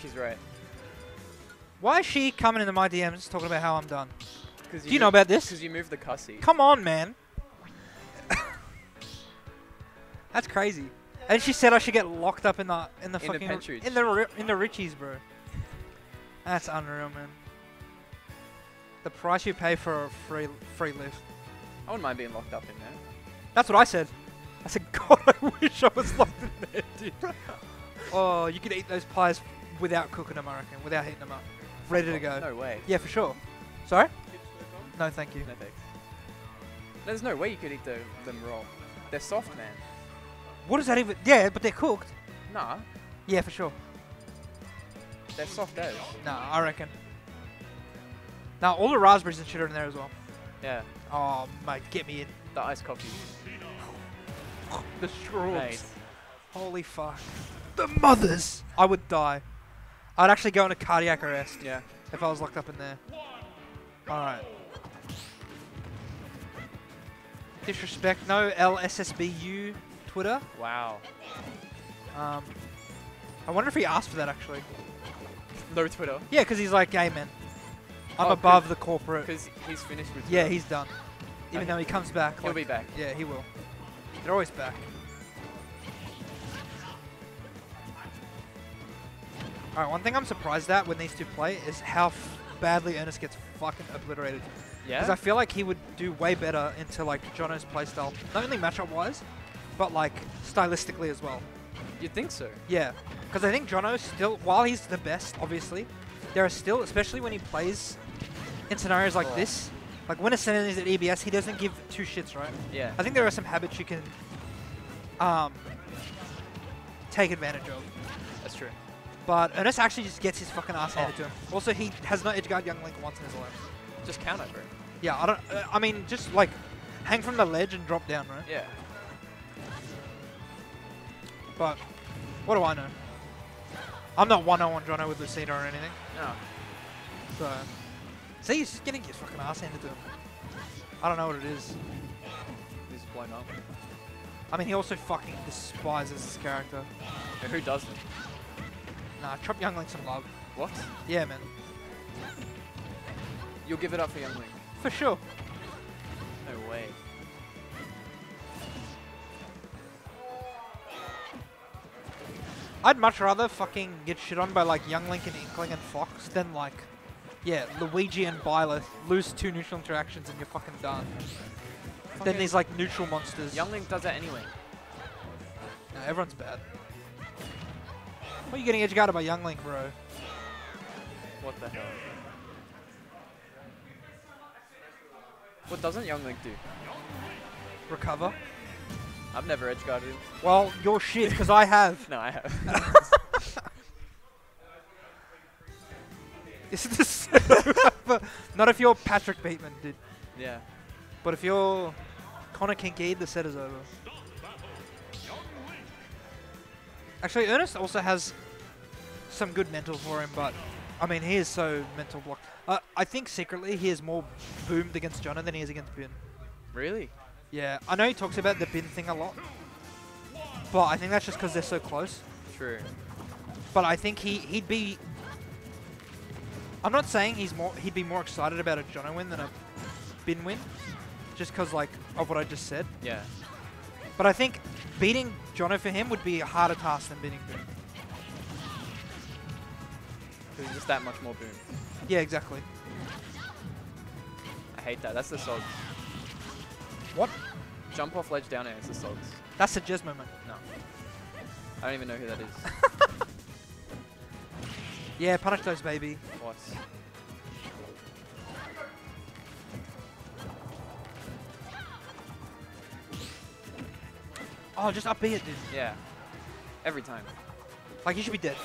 She's right. Why is she coming into my DMs talking about how I'm done? Cause Do you know about this? Because you moved the cussy. Come on, man. That's crazy. And she said I should get locked up in the in the In fucking Pentridge. in the in the Ritchies, bro. That's unreal, man. The price you pay for a free free lift. I wouldn't mind being locked up in there. That's what I said. I said, God, I wish I was locked in there, dude. oh, you could eat those pies without cooking them, I reckon, without heating them up. Ready to go. No way. Yeah, for sure. Sorry? No, thank you. No thanks. There's no way you could eat the, them raw. They're soft, man. What is that even? Yeah, but they're cooked. Nah, Yeah, for sure. they're soft as. Nah, I reckon. Now all the raspberries and shit are in there as well. Yeah, Oh, mate, get me in. the iced coffee. The straws. Mate. Holy fuck. The mothers. I would die. I'd actually go into cardiac arrest Yeah. if I was locked up in there. All right. Disrespect. No LSSBU Twitter. Wow. Um, I wonder if he asked for that actually. No Twitter. Yeah, because he's like, hey man, I'm Oh, above the corporate. Because he's finished with Yeah, he's done. Even Okay. though he comes back. He'll like- be back. Yeah, he will. They're always back. Alright, one thing I'm surprised at when these two play is how f- badly Ernest gets fucking obliterated. Yeah? Because I feel like he would do way better into like Jono's playstyle. Not only matchup wise, but like stylistically as well. You'd think so. Yeah. Because I think Jono still, while he's the best, obviously, there are still, especially when he plays in scenarios like Oh. this, like when a Ascendant is at EBS, he doesn't give two shits, right? Yeah. I think there are some habits you can um, take advantage of. That's true. But Ernest actually just gets his fucking ass handed Oh. to him. Also, he has not edgeguard Young Link once in his life. Just counter, bro. Yeah, I don't. Uh, I mean, just like hang from the ledge and drop down, right? Yeah. But what do I know? I'm not one on one Jono with Lucina or anything. No. So, see, he's just getting his fucking ass handed to him. I don't know what it is. He's blown up. I mean, he also fucking despises his character. Yeah, who doesn't? Nah, chop Young Link some love. What? Yeah, man, You'll give it up for Young Link. for sure. No way. I'd much rather fucking get shit on by like Young Link and Inkling and Fox than like, yeah, Luigi and Byleth lose two neutral interactions and you're fucking done. Then these like neutral monsters. Young Link does that anyway. No, everyone's bad. What are you getting edge guarded by Young Link, bro? What the hell? What doesn't Young Link do? Recover. I've never edge guarded him. Well, you're shit because I have. No, I have. This is the. Not if you're Patrick Bateman, dude. yeah. But if you're Connor Kincaid, the set is over. Actually, Ernest also has some good mental for him, but I mean, he is so mental blocked. Uh, I think secretly he is more boomed against Jono than he is against Bin. Really? Yeah, I know he talks about the Bin thing a lot, but I think that's just because they're so close. True. But I think he he'd be. I'm not saying he's more he'd be more excited about a Jono win than a Bin win, just because like of what I just said. Yeah. But I think beating Jono for him would be a harder task than beating Bin. Because he's just that much more boom. Yeah, exactly. I hate that. That's the sods. What? Jump off ledge down air is the sods. That's the Jez moment. No. I don't even know who that is. Yeah, punish those baby. what? Oh, just up here, dude. Yeah. Every time. Like he should be dead.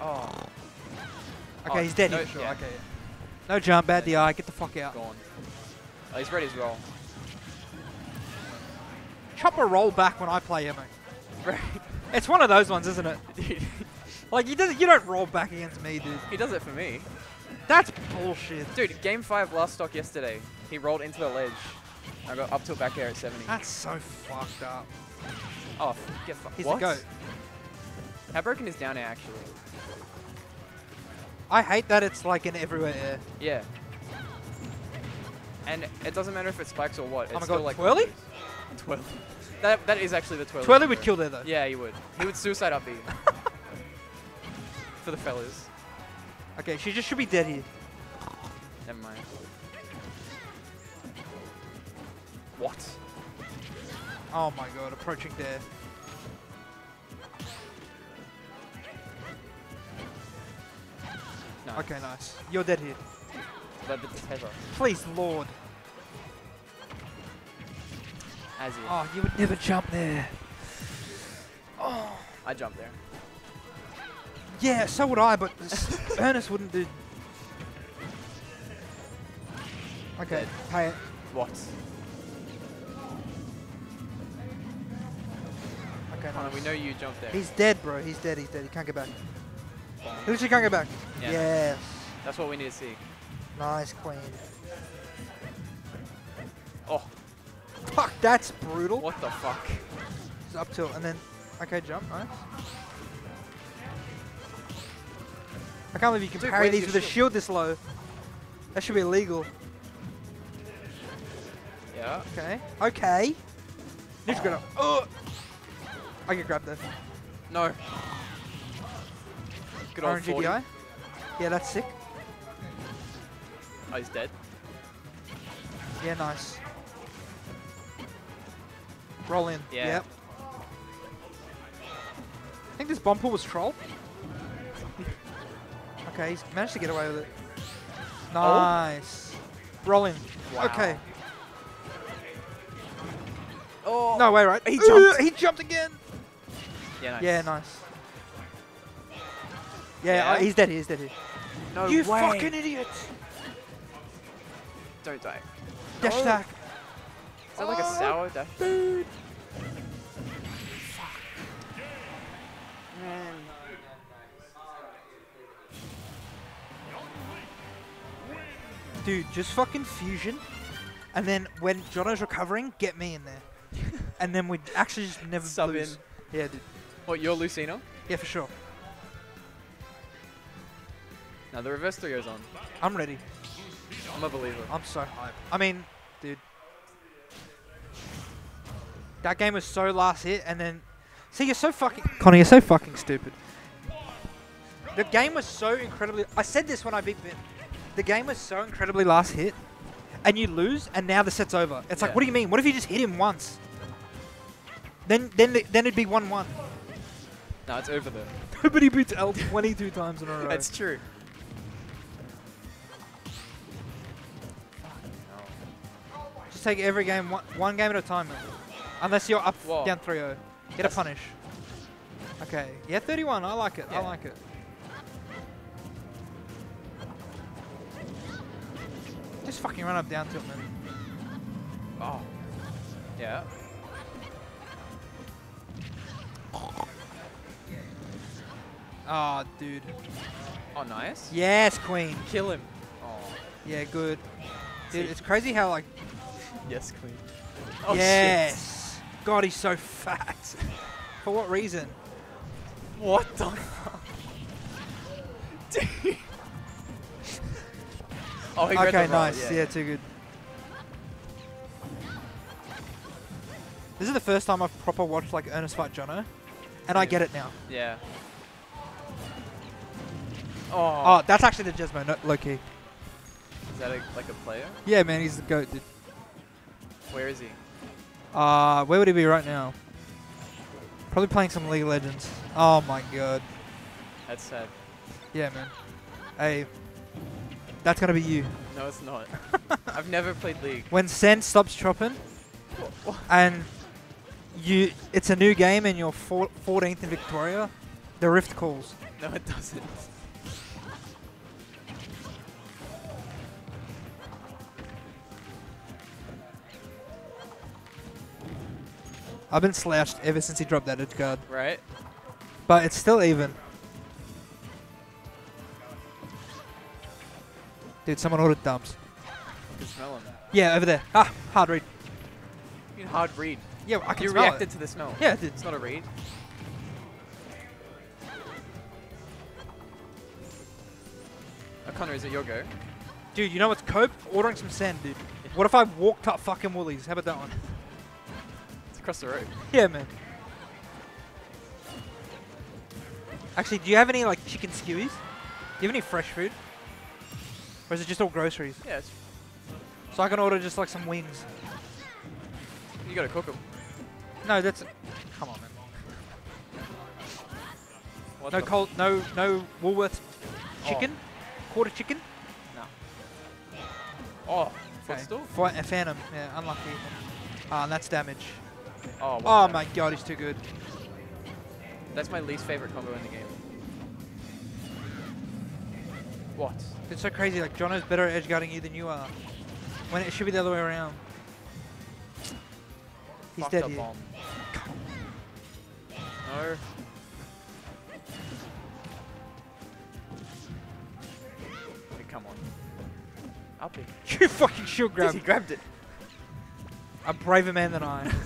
Oh, Okay, Oh, he's dead. no, sure. yeah. Okay. No jump, bad DI. Get the fuck out. gone. Oh, he's ready as well. Chopper roll back when I play him. Right. It's one of those ones, isn't it? Like you don't you don't roll back against me, dude. he does it for me. That's bullshit. Dude, game 5 last stock yesterday. He rolled into the ledge. I got up to back air at 70. That's so fucked up. Oh, get fucked. He's what? the goat. How broken is down air actually? I hate that it's like in everywhere air. Yeah. And it doesn't matter if it spikes or what. Oh it's Oh my still God, like Twirly? Twirly. That that is actually the twirly. Twirly would kill there though. Yeah, he would. He would suicide up B. For the fellas. Okay, she just should be dead here. Never mind. What? Oh my god, approaching death. No. Okay, nice. You're dead here. That bit the tether. Please, Lord. As you. Oh, you would never jump there. Oh. I jumped there. Yeah, so would I, but Ernest wouldn't do. Okay, Dead. pay it. What? We know you jumped there. He's dead, bro. He's dead. He's dead. He can't get back. He literally can't get back. Yeah. Yes. That's what we need to see. Nice, queen. Oh, Fuck, that's brutal. what the fuck? It's up tilt and then, okay, jump, nice. I can't believe you can Dude, parry these with a shield? shield this low. That should be illegal. Yeah. Okay, okay. Neutral got up. Oh! I can grab this. No. Good old RNG 40. DI. Yeah, that's sick. Oh, he's dead. Yeah, nice. Roll in. Yeah. Yep. I think this bumper was troll. okay, he's managed to get away with it. Nice. Roll in. Wow. Okay. Oh. No way, right? He jumped. he jumped again. Yeah, nice. Yeah, nice. Yeah, Yeah? uh, he's dead. He's dead. Here. No you way. fucking idiot! Don't die. Dash No. attack. Is that like a Oh. sour dash? Dude. Man. Dude, just fucking fusion. And then when Jono's recovering, get me in there. and then we actually just never Sub lose. in. Yeah, dude. What, you're Lucino? Yeah, for sure. Now the reverse three goes on. I'm ready. I'm a believer. I'm so hyped. I mean, dude. That game was so last hit, and then. See, you're so fucking. Connor, you're so fucking stupid. The game was so incredibly. I said this when I beat Ben. The game was so incredibly last hit, and you lose, and now the set's over. It's like, what do you mean? What if you just hit him once? Then, then, the- then it'd be one-one. No, it's over there. Nobody beats L 22 times in a row. That's true. Just take every game one, one game at a time. Unless you're up Whoa. down 3-0. Get a punish. Okay. Yeah, 31. I like it. I like it. Just fucking run up down to it, man. Oh. Yeah. Oh, dude. Oh, nice. Yes, queen. Kill him. Oh. Yeah, good. Dude, it's crazy how, like, Yes, queen. Oh, yes. God, he's so fat. For what reason? What the fuck? Dude. oh, he Okay, nice. Yeah. too good. This is the first time I've proper watched like Ernest fight Jono, and I get it now. Yeah. Oh. Oh, that's actually the Jesmo, no, low key. Is that a, like a player? Yeah, man, he's the goat, dude. Where is he? Uh, where would he be right now? Probably playing some League of Legends. Oh my god. That's sad. Yeah, man. Hey, that's gonna be you. No, it's not. I've never played League. When Sen stops chopping, and you, it's a new game, and you're four, 14th in Victoria, the Rift calls. No, it doesn't. I've been slashed ever since he dropped that edge guard, Right? but it's still even. Dude, someone ordered dumps. I can smell him. Yeah, over there. Ah, hard read. You can hard read. Yeah, I can You smell reacted it. to the smell. Yeah, dude. It's not a read. Connor, is it your go? Dude, you know what's cope? Ordering some sand, dude. What if I walked up fucking Woolies? How about that one? Across the road. Yeah, man. Actually, do you have any like chicken skewies? Do you have any fresh food? Or is it just all groceries? Yeah, it's, So I can order just like some wings. you gotta cook them. No, that's. Come on, man. What No cold, no, no Woolworths Oh. chicken, quarter chicken. No. Oh, Okay. footstool? A phantom, yeah, unlucky. Ah, and that's damage. Oh, Oh my god, he's too good. That's my least favorite combo in the game. What? It's so crazy. Like Jono's better at edge guarding you than you are. When it should be the other way around. He's Fucked dead here. bomb. No. Okay, come on. Up it. You fucking shield grab. He grabbed it. A braver man than I.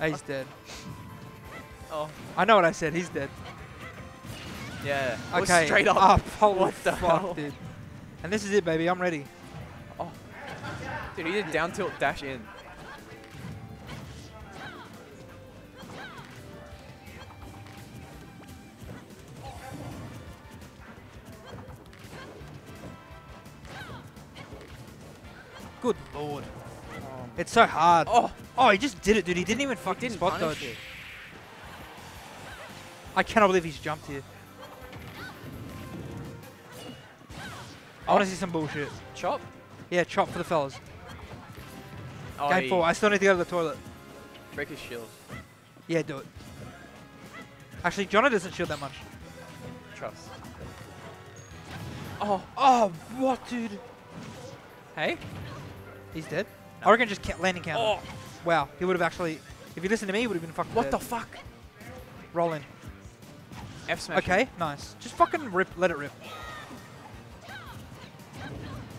Ah, he's dead. Oh. I know what I said. He's dead. Yeah. Oh, Okay. straight up. Holy What the fuck, hell? dude. And this is it, baby. I'm ready. Oh. Dude, he did down tilt dash in. Good lord. It's so hard. Oh, Oh, he just did it, dude. He didn't even fucking didn't spot dodge. it. I cannot believe he's jumped here. I want to see some bullshit. Chop. Yeah, chop for the fellas. Oh, Game four. I still need to go to the toilet. break his shield. Yeah, do it. Actually, Jono doesn't shield that much. Trust. Oh, Oh, what, dude? hey. He's dead. I reckon just landing counter. Oh, Wow, he would have actually. If he listened to me, he would have been fucking what dead. the fuck? Roll in. F smash. Okay, nice. Just fucking rip. Let it rip.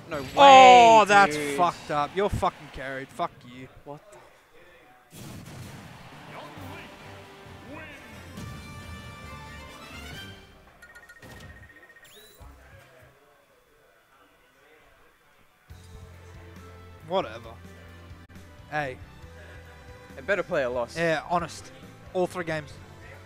No oh, way. oh, that's dude. fucked up. You're fucking carried. Fuck you. What the? Whatever. Hey, A better player lost. yeah, honest. All three games.